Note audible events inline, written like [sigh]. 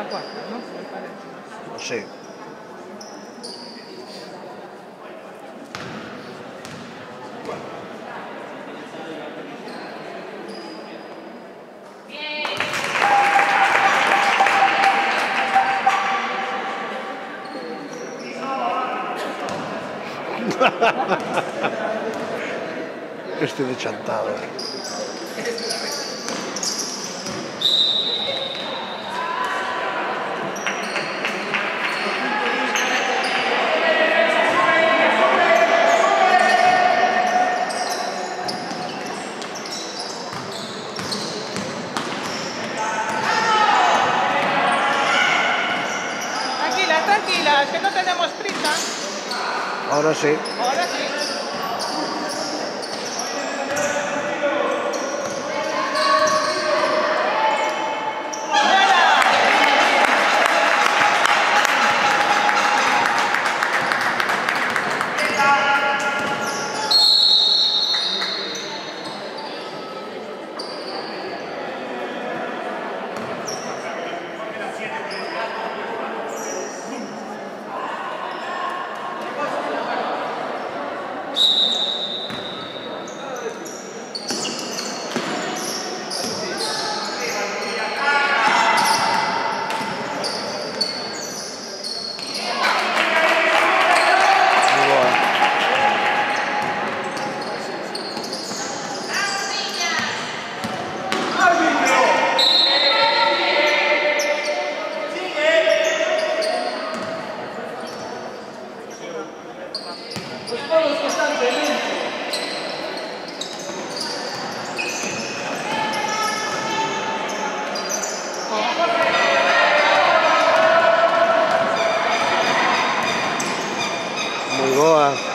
alla quarta, no? Sì. [laughs] Questo è di decantare. Tranquila, que no tenemos prisa. Ahora sí. Ahora sí. llegó